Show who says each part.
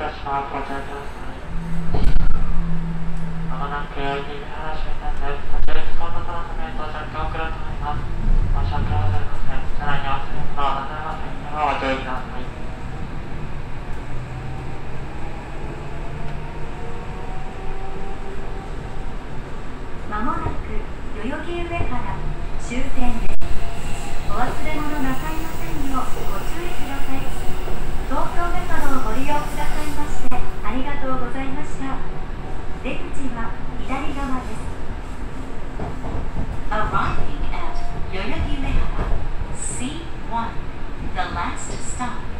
Speaker 1: 発車
Speaker 2: The last stop